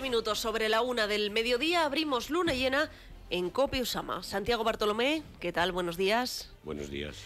15 minutos sobre la una del mediodía abrimos luna llena en Usama. Santiago Bartolomé, ¿qué tal? Buenos días. Buenos días.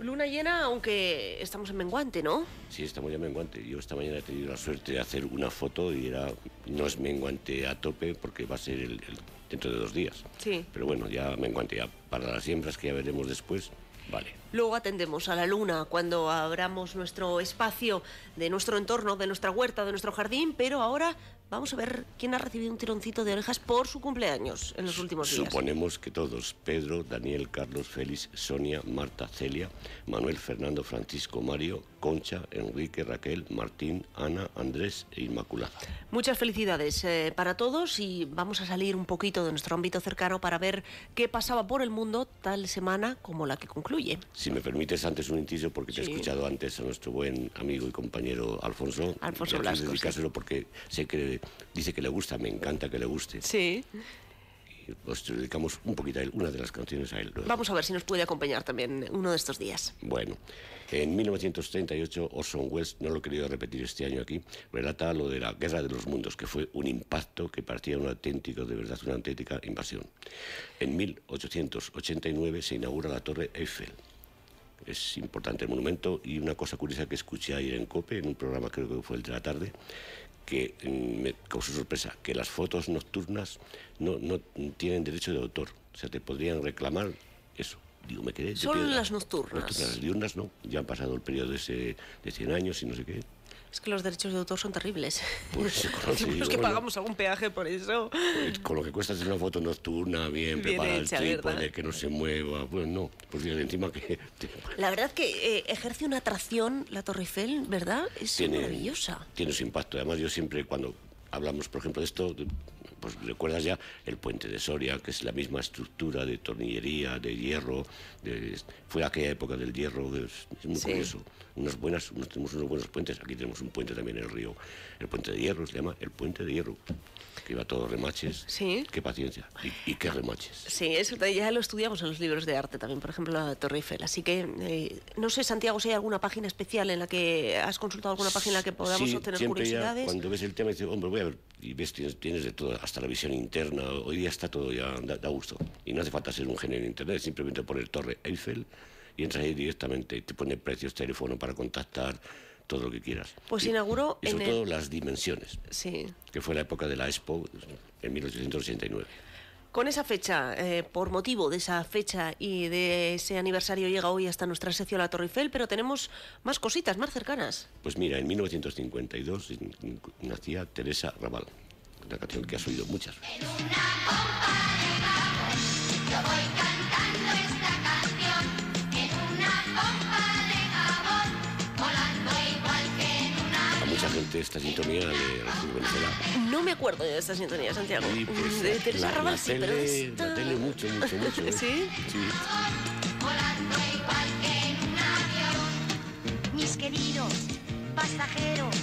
Luna llena, aunque estamos en menguante, ¿no? Sí, estamos ya en menguante. Yo esta mañana he tenido la suerte de hacer una foto y era no es menguante a tope porque va a ser el, el- dentro de dos días. Sí. Pero bueno, ya menguante ya para las siembras que ya veremos después. Vale. Luego atendemos a la luna cuando abramos nuestro espacio de nuestro entorno, de nuestra huerta, de nuestro jardín, pero ahora vamos a ver quién ha recibido un tironcito de orejas por su cumpleaños en los últimos días. Suponemos que todos, Pedro, Daniel, Carlos, Félix, Sonia, Marta, Celia, Manuel, Fernando, Francisco, Mario, Concha, Enrique, Raquel, Martín, Ana, Andrés e Inmaculada. Muchas felicidades eh, para todos y vamos a salir un poquito de nuestro ámbito cercano para ver qué pasaba por el mundo tal semana como la que concluye. Si me permites antes un inciso, porque te Sí. he escuchado antes a nuestro buen amigo y compañero Alfonso. Alfonso Blasco, dedicárselo porque sé que dice que le gusta, me encanta que le guste. Sí. Pues dedicamos un poquito a él, una de las canciones a él. Vamos a ver si nos puede acompañar también uno de estos días. Bueno, en 1938 Orson Welles, no lo he querido repetir este año aquí, relata lo de la Guerra de los Mundos, que fue un impacto que parecía un auténtico, de verdad, una auténtica invasión. En 1889 se inaugura la Torre Eiffel. Es importante el monumento y una cosa curiosa que escuché ayer en COPE, en un programa creo que fue el de la tarde, que mm, me causó sorpresa, que las fotos nocturnas no, no tienen derecho de autor. O sea, te podrían reclamar eso. Digo, me quedé de Solo las nocturnas. Las diurnas no, ya han pasado el periodo ese de 100 años y no sé qué. Es que los derechos de autor son terribles. Pues es digo, que bueno. pagamos algún peaje por eso. Pues, Con lo que cuesta hacer una foto nocturna, bien, Bien preparada hecha, el ¿verdad? trípode, que no se mueva. Pues no, pues fíjate encima que La verdad que eh, ejerce una atracción la Torre Eiffel, ¿verdad? Es tiene, maravillosa. tiene su impacto. Además, yo siempre cuando hablamos, por ejemplo, de esto, pues recuerdas ya el puente de Soria, que es la misma estructura de tornillería, de hierro. de- fue aquella época del hierro, es, es muy Sí. curioso. Buenas, unos- tenemos unos buenos puentes. Aquí tenemos un puente también en el río. El puente de hierro se llama el puente de hierro, que iba todo remaches. Sí. Qué paciencia. Y, y qué remaches. Sí, eso ya lo estudiamos en los libros de arte también, por ejemplo, la Torre Eiffel. Así que, eh, no sé, Santiago, si hay alguna página especial en la que has consultado alguna página en la que podamos Sí, obtener siempre ya curiosidades. cuando ves el tema dices, hombre, voy a ver, y ves, tienes, tienes de todo, hasta la visión interna, hoy día está todo ya, da, da gusto. Y no hace falta ser un genio en internet, simplemente poner Torre Eiffel y entras ahí directamente, te pone precios, teléfono para contactar, todo lo que quieras. Pues Y- inauguró Y sobre en el- todo las dimensiones, Sí. que fue la época de la Expo en 1889. Con esa fecha, eh, por motivo de esa fecha y de ese aniversario, llega hoy hasta nuestra sección La Torre Eiffel, pero tenemos más cositas, más cercanas. Pues mira, en 1952 nacía Teresa Raval, una canción que has oído muchas veces. Gente esta sintonía de Venezuela No me acuerdo de esta sintonía, Santiago. Sí, pues, de Teresa la, Raval la sí, pero tele, esta- la tele mucho, mucho, mucho. ¿eh? ¿Sí? Sí. Mis queridos pasajeros,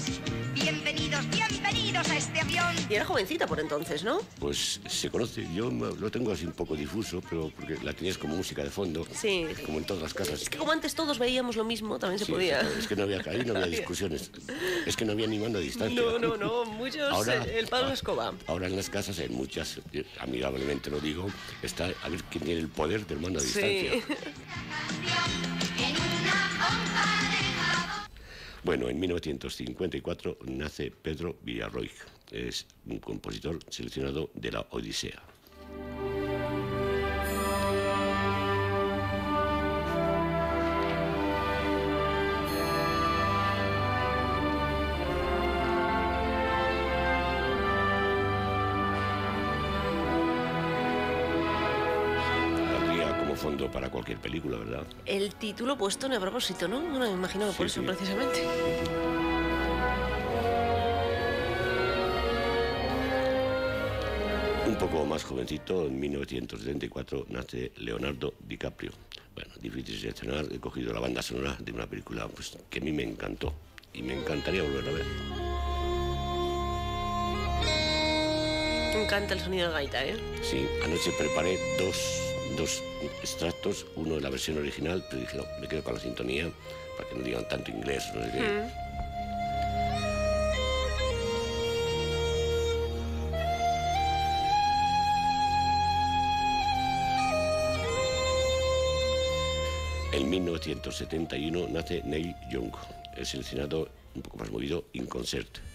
bienvenidos, bienvenidos a este avión. Y era jovencita por entonces, ¿no? Pues se conoce, yo lo tengo así un poco difuso, pero porque la tenías como música de fondo, Sí. como en todas las casas. Es que como antes todos veíamos lo mismo, también se Sí, podía. Es que no había, ahí no había discusiones, es que no había ni mando a distancia. No, no, no, muchos eh, el palo de la escoba. Ahora en las casas hay muchas, eh, amigablemente lo digo, está a ver quién tiene el poder del mando a Sí. distancia. En Bueno, en 1954 nace Pedro Villarroy. Es un compositor seleccionado de la Odisea. Fondo para cualquier película, ¿verdad? El título puesto en a propósito, ¿no? Bueno, me imagino que por eso sí. precisamente. Un poco más jovencito, en 1974 nace Leonardo DiCaprio. Bueno, difícil seleccionar, he cogido la banda sonora de una película pues, que a mí me encantó y me encantaría volver a ver. Me encanta el sonido de gaita, ¿eh? Sí, anoche preparé dos, dos extractos, uno de la versión original, pero dije, no, me quedo con la sintonía, para que no digan tanto inglés, En 1971 nace Neil Young, el seleccionado un poco más movido, Inconcert.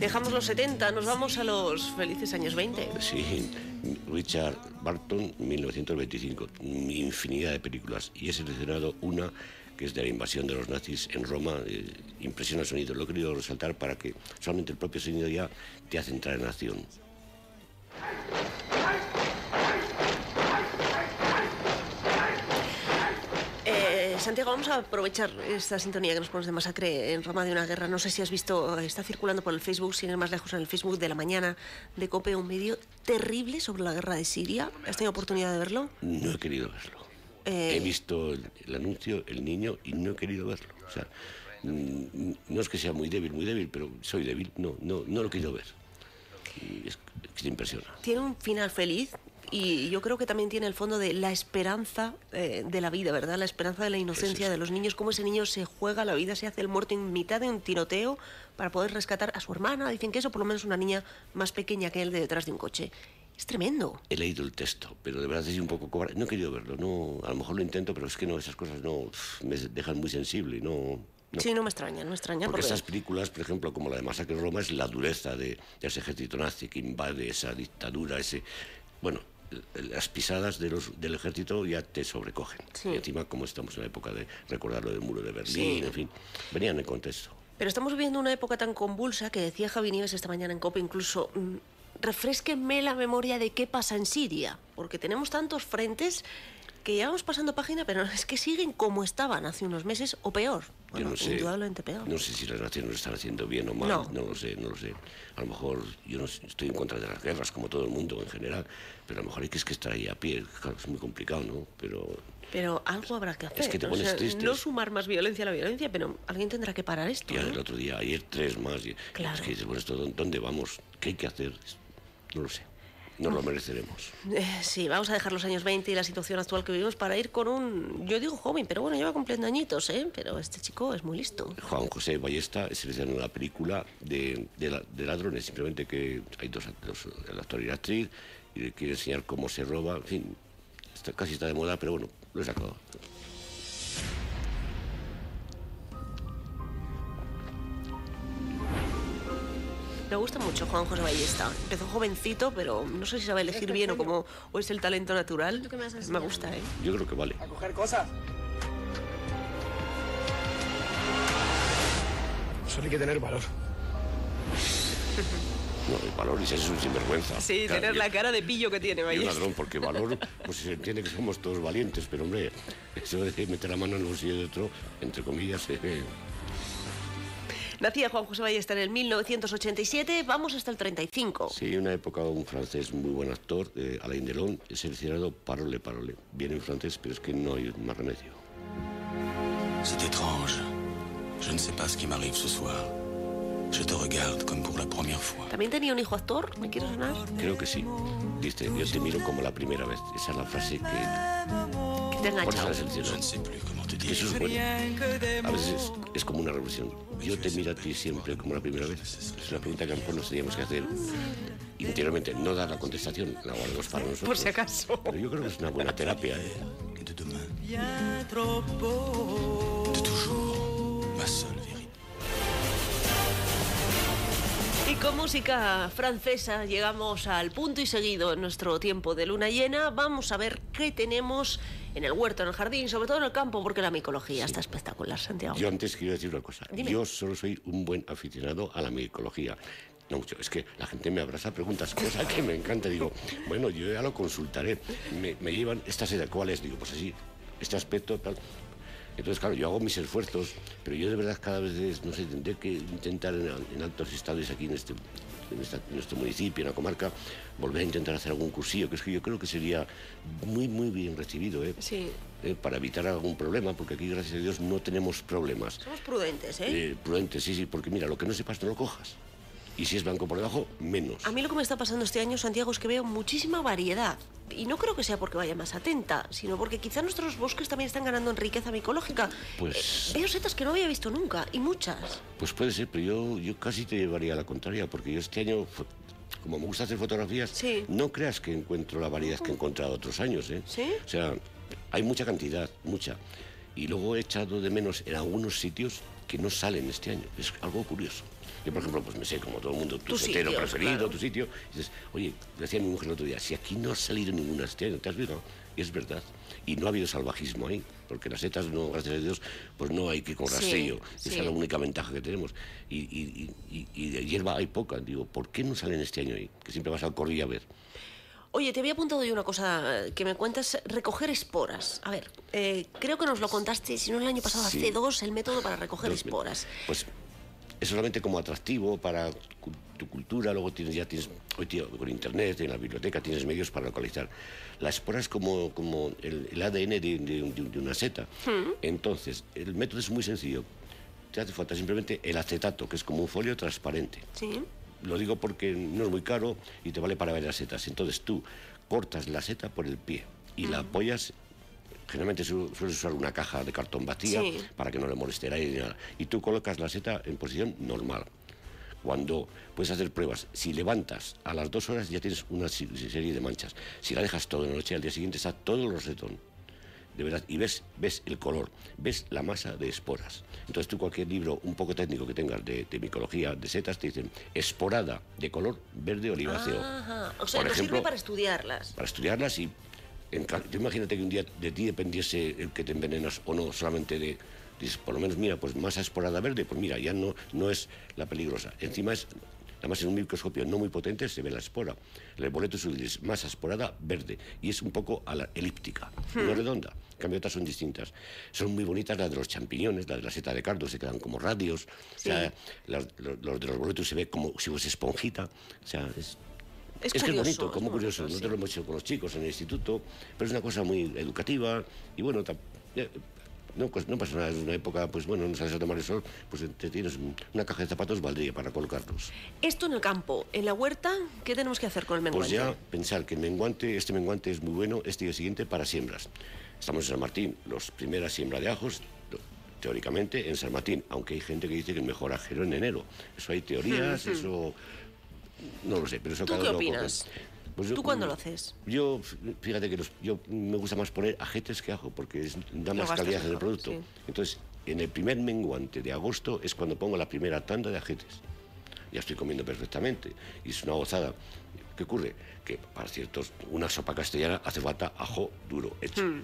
Dejamos los 70, nos vamos a los felices años 20. Sí, Richard Barton, 1925. Infinidad de películas. Y he seleccionado una que es de la invasión de los nazis en Roma. eh, impresiona el sonido. Lo he querido resaltar para que solamente el propio sonido ya te hace entrar en acción. Santiago, vamos a aprovechar esta sintonía que nos pones de masacre en Roma de una guerra. No sé si has visto, está circulando por el Facebook, sin ir más lejos, en el Facebook de la mañana de COPE, un vídeo terrible sobre la guerra de Siria. ¿Has tenido oportunidad de verlo? No he querido verlo. Eh. He visto el, el anuncio, el niño, y no he querido verlo. O sea, mm, no es que sea muy débil, muy débil, pero soy débil. No, no, no lo he querido ver. Es que te impresiona. Tiene un final feliz y yo creo que también tiene el fondo de la esperanza eh, de la vida, ¿verdad? La esperanza de la inocencia de los niños, cómo ese niño se juega la vida, se hace el muerto en mitad de un tiroteo para poder rescatar a su hermana. Dicen que eso por lo menos una niña más pequeña que él de detrás de un coche. Es tremendo. He leído el texto, pero de verdad es un poco cobarde. No he querido verlo. No, a lo mejor lo intento, pero es que no, esas cosas no me dejan muy sensible. y No, no. Sí, no me extraña, no me extraña. Porque porque- esas películas, por ejemplo, como la de Masacre en Roma, es la dureza de, de ese ejército nazi que invade esa dictadura, ese... Bueno, las pisadas de los, del ejército ya te sobrecogen. Sí. Y encima, como estamos en la época de recordar lo del muro de Berlín, Sí. en fin, venían en contexto. Pero estamos viviendo una época tan convulsa que decía Javi Nieves esta mañana en COPE incluso, mm, refresquenme la memoria de qué pasa en Siria, porque tenemos tantos frentes que ya vamos pasando página, pero es que siguen como estaban hace unos meses o peor. Bueno, yo no sé, indudablemente peor. no sé si las naciones lo están haciendo bien o mal, No. no. lo sé, no lo sé. A lo mejor yo no estoy en contra de las guerras, como todo el mundo en general, pero a lo mejor hay que, es que estar ahí a pie, claro, es muy complicado, ¿no? Pero Pero algo habrá que hacer. que te o pones sea, triste. No sumar más violencia a la violencia, pero alguien tendrá que parar esto. ya ¿no? el otro día, ayer tres más, y Claro. es que dices, bueno, esto, ¿dó- ¿dónde vamos? ¿Qué hay que hacer? No lo sé, no lo mereceremos. Eh, sí, vamos a dejar los años 20 y la situación actual que vivimos para ir con un, yo digo joven, pero bueno, lleva cumpliendo añitos, ¿eh? Pero este chico es muy listo. Juan José Ballesta es en la película de, de, la- de ladrones, simplemente que hay dos, dos el actor y la actriz, y le quiere enseñar cómo se roba, en fin, está- casi está de moda, pero bueno, lo he sacado. Me gusta mucho Juan José Ballesta. Empezó jovencito, pero no sé si sabe elegir bien o como o es el talento natural. me has Me enseñado. gusta, ¿eh? Yo creo que vale. a coger cosas. Solo hay que tener valor. No, el valor y es un sinvergüenza. Sí, Claro, tener la cara de pillo que tiene Y un Ballesta. ladrón, porque valor, pues se entiende que somos todos valientes, pero hombre, eso de meter la mano en el bolsillo de otro, entre comillas, eh, Nacía Juan José Ballesta en el 1987, vamos hasta el 35. sí, una época un francés muy buen actor, eh, Alain Delon, es seleccionado Parole Parole. Viene en francés, pero es que no hay más remedio. C'est étrange. Je ne sais pas ce qui m'arrive ce soir. Je te regarde También tenía un hijo actor, ¿me quieres sonar? Creo que sí. Dice, yo te miro como la primera vez. Esa es la frase que... Que te eso es bueno. A veces es, es como una revolución. Yo te miro a ti siempre como la primera vez. Es una pregunta que a lo mejor nos teníamos que hacer interiormente. No dar la contestación, la guardamos para nosotros. Por si acaso. Pero yo creo que es una buena terapia. ¿eh? Con música francesa llegamos al punto y seguido en nuestro tiempo de luna llena. Vamos a ver qué tenemos en el huerto, en el jardín, sobre todo en el campo, porque la micología está espectacular, Santiago. Yo antes quiero decir una cosa. Dime. Yo solo soy un buen aficionado a la micología. No mucho. Es que la gente me abraza preguntas, cosa que me encanta. Digo, bueno, yo ya lo consultaré. Me, me llevan estas edades, ¿cuáles? Digo, pues así, este aspecto, tal. Entonces, claro, yo hago mis esfuerzos, pero yo de verdad cada vez, no sé, tendré que intentar en, en altos estados aquí en este, en, esta- en este municipio, en la comarca, volver a intentar hacer algún cursillo, que es que yo creo que sería muy, muy bien recibido, ¿eh? Sí, Eh, para evitar algún problema, porque aquí, gracias a Dios, no tenemos problemas. somos prudentes, ¿eh? Eh, prudente, sí, sí, porque mira, lo que no sepas no lo cojas. Y si es blanco por debajo, menos. A mí lo que me está pasando este año, Santiago, es que veo muchísima variedad. Y no creo que sea porque vaya más atenta, sino porque quizá nuestros bosques también están ganando en riqueza micológica. Pues- Eh, veo setas que no había visto nunca, y muchas. Pues puede ser, pero yo, yo casi te llevaría a la contraria, porque yo este año, como me gusta hacer fotografías, Sí. no creas que encuentro la variedad que he encontrado otros años. ¿eh? ¿Sí? O sea, hay mucha cantidad, mucha. Y luego he echado de menos en algunos sitios que no salen este año. Es algo curioso. Yo, por ejemplo, pues me sé, como todo el mundo, tu, Tu sendero sitio, preferido, claro. tu sitio. Y dices, oye, decía mi mujer el otro día, si aquí no ha salido ninguna año, ¿te has fijado? Y es verdad. Y no ha habido salvajismo ahí, porque las setas, no, gracias a Dios, pues no hay que con rastrillo. sí. Esa es la única ventaja que tenemos. Y, y- y- y- y de hierba hay poca. Digo, ¿por qué no salen este año ahí? Que siempre vas al corrillo a ver. Oye, te había apuntado yo una cosa eh, que me cuentas, recoger esporas. A ver, eh, creo que nos lo contaste, si no el año pasado, Sí. hace dos, el método para recoger Dos esporas. Pues es solamente como atractivo para tu cultura, luego tienes ya tienes, hoy tío, con internet, en la biblioteca tienes medios para localizar. La espora es como, como el, el ADN de, de- de- una seta. Entonces, el método es muy sencillo. Te hace falta simplemente el acetato, que es como un folio transparente. Sí. Lo digo porque no es muy caro y te vale para ver las setas. Entonces tú cortas la seta por el pie y la apoyas. Generalmente su- sueles usar una caja de cartón vacía Sí. para que no le moleste el aire ni nada. Y tú colocas la seta en posición normal. Cuando puedes hacer pruebas, si levantas a las dos horas ya tienes una serie de manchas. Si la dejas toda la noche, al día siguiente está todo el rosetón. De verdad, y ves, ves el color, ves la masa de esporas. Entonces tú cualquier libro un poco técnico que tengas de, de micología, de setas, te dicen esporada de color verde oliváceo. Ajá. O sea, Por ejemplo, sirve para estudiarlas. para estudiarlas y en tú imagínate que un día de ti dependiese el que te envenenas o no, solamente de, dices, por lo menos mira, pues masa esporada verde, pues mira, ya no, no es la peligrosa. Encima es, además en un microscopio no muy potente se ve la espora. El boleto es masa esporada verde y es un poco a la elíptica, no redonda. En cambio otras son distintas. Son muy bonitas las de los champiñones, las de la seta de cardo, se quedan como radios. O sea, los, los de los boletos se ve como si fuese esponjita. O sea, es, Es es que es curioso, bonito, es como bonito, curioso. sí. Nosotros lo hemos hecho con los chicos en el instituto, pero es una cosa muy educativa y bueno, eh, no, pues no pasa nada, es una época, pues bueno, no sales a tomar el sol, pues te tienes un- una caja de zapatos valdría para colocarlos. Esto en el campo, en la huerta, ¿qué tenemos que hacer con el Pues menguante? ya pensar que el menguante, este menguante es muy bueno este día siguiente para siembras. Estamos en San Martín, los primeras siembra de ajos, teóricamente en San Martín, aunque hay gente que dice que el mejor ajero en enero. Eso hay teorías, eso no lo sé, pero eso ¿Tú cada qué uno opinas? coge. Pues yo- ¿Tú cuándo lo haces? Yo, fíjate que los- yo me gusta más poner ajetes que ajo, porque es- da Lo más gastas calidad en el mejor, producto. sí. Entonces, en el primer menguante de agosto es cuando pongo la primera tanda de ajetes. Ya estoy comiendo perfectamente y es una gozada. ¿Qué ocurre? Que para ciertos, una sopa castellana hace falta ajo duro, hecho. Hmm.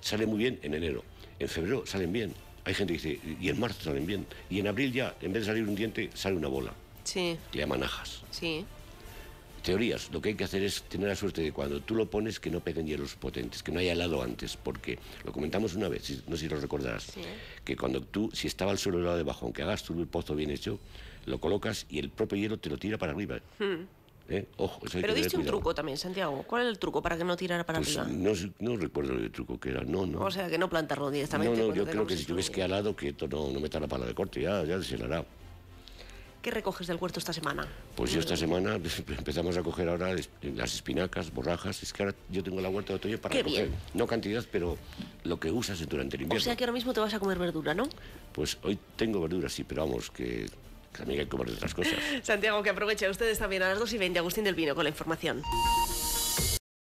Sale muy bien en enero. En febrero salen bien. Hay gente que dice, y en marzo salen bien. Y en abril ya, en vez de salir un diente, sale una bola. Sí, Le llaman ajas. sí. Teorías, lo que hay que hacer es tener la suerte de cuando tú lo pones que no peguen hielos potentes, que no haya helado antes, porque lo comentamos una vez, no sé si lo recordarás, Sí. que cuando tú, si estaba el suelo helado debajo, aunque hagas tú el pozo bien hecho, lo colocas y el propio hielo te lo tira para arriba. ¿Eh? Ojo, eso hay Hmm. Pero que diste un cuidado. truco también, Santiago. ¿Cuál es el truco para que no tirara para Pues arriba? no, no recuerdo el truco que era, no, no. O sea, que no plantarlo directamente. no, no, yo creo que si tú ves que al lado, que esto no, no meta la pala de corte, ya, ya se hará. ¿Qué recoges del huerto esta semana? Pues yo esta semana empezamos a coger ahora las espinacas, borrajas. Es que ahora yo tengo la huerta de otoño para Qué recoger. bien. No cantidad, pero lo que usas durante el O invierno. sea que ahora mismo te vas a comer verdura, ¿no? Pues hoy tengo verduras, sí, pero vamos, que también hay que comer otras cosas. Santiago, que aproveche ustedes también a las 2 y 20. Agustín del Pino con la información.